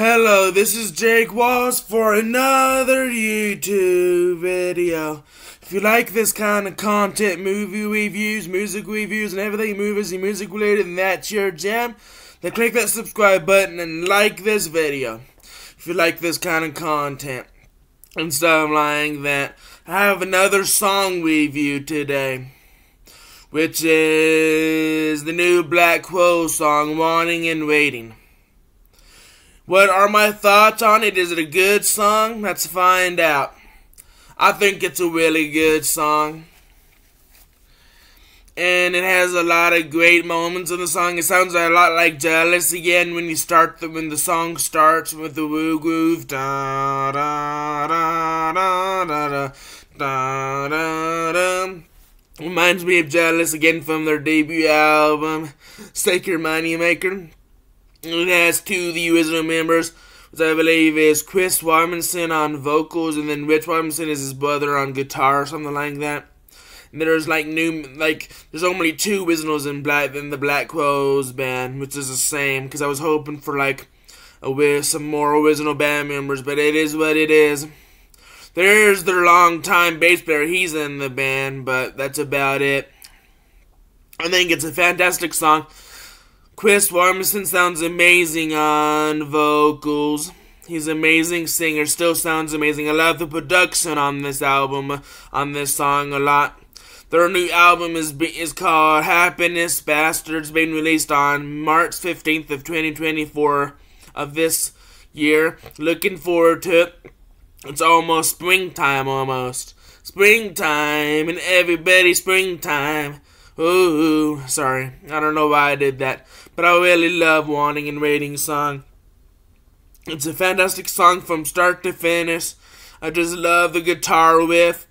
Hello, this is Jake Walls for another YouTube video. If you like this kind of content, movie reviews, music reviews, and everything movies and music related, and that's your jam, then click that subscribe button and like this video. If you like this kind of content and stuff lying that, I have another song review today, which is the new Black Crowes song, Wanting and Waiting. What are my thoughts on it? Is it a good song? Let's find out. I think it's a really good song. And it has a lot of great moments in the song. It sounds a lot like Jealous again when you start the when the song starts with the woo groove. Da da da da da da da da da. Reminds me of Jealous again from their debut album, Your Money Maker. Has two of the original members, which I believe is Chris Warmanson on vocals, and then Rich Warmanson is his brother on guitar or something like that. And there's like new, like there's only two originals in Black in the Black Crowes band, which is the same. Because I was hoping for like a with some more original band members, but it is what it is. There's their longtime bass player, he's in the band, but that's about it. I think it's a fantastic song. Chris Warmanson sounds amazing on vocals. He's an amazing singer, still sounds amazing. I love the production on this album, on this song a lot. Their new album is is called Happiness Bastards, being released on March 15th of 2024 of this year. Looking forward to it. It's almost springtime, almost. Springtime, and everybody springtime. Ooh, sorry. I don't know why I did that. But I really love Wanting and Waiting song. It's a fantastic song from start to finish. I just love the guitar riff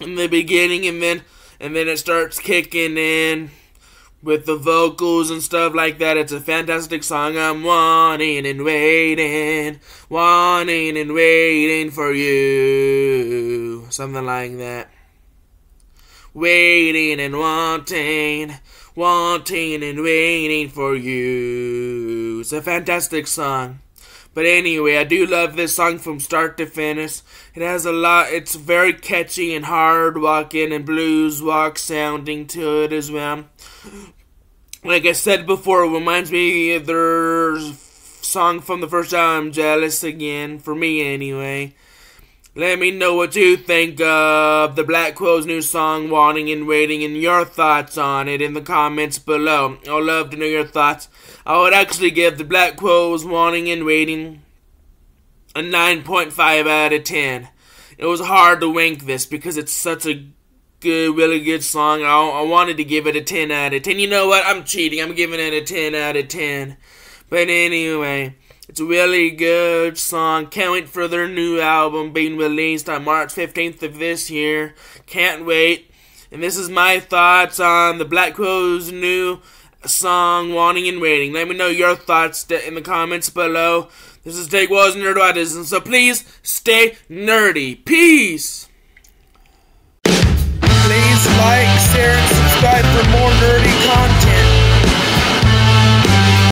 in the beginning and then and then it starts kicking in with the vocals and stuff like that. It's a fantastic song. I'm wanting and waiting, wanting and waiting for you. Something like that waiting and wanting, wanting and waiting for you. It's a fantastic song. But anyway, I do love this song from start to finish. It has a lot, it's very catchy and hard walking and blues walk sounding to it as well. Like I said before, it reminds me of their song from the first album, Jealous Again, for me anyway. Let me know what you think of the Black Crowes' new song, Wanting and Waiting, and your thoughts on it in the comments below. I'd love to know your thoughts. I would actually give the Black Crowes' Wanting and Waiting a 9.5 out of 10. It was hard to rank this because it's such a good, really good song. I, I wanted to give it a 10 out of 10. You know what? I'm cheating. I'm giving it a 10 out of 10. But anyway, it's a really good song. Can't wait for their new album being released on March 15th of this year. Can't wait. And this is my thoughts on the Black Crowes' new song, Wanting and Waiting. Let me know your thoughts in the comments below. This is Jake Walls Autism, so please stay nerdy. Peace! Please like, share, and subscribe for more nerdy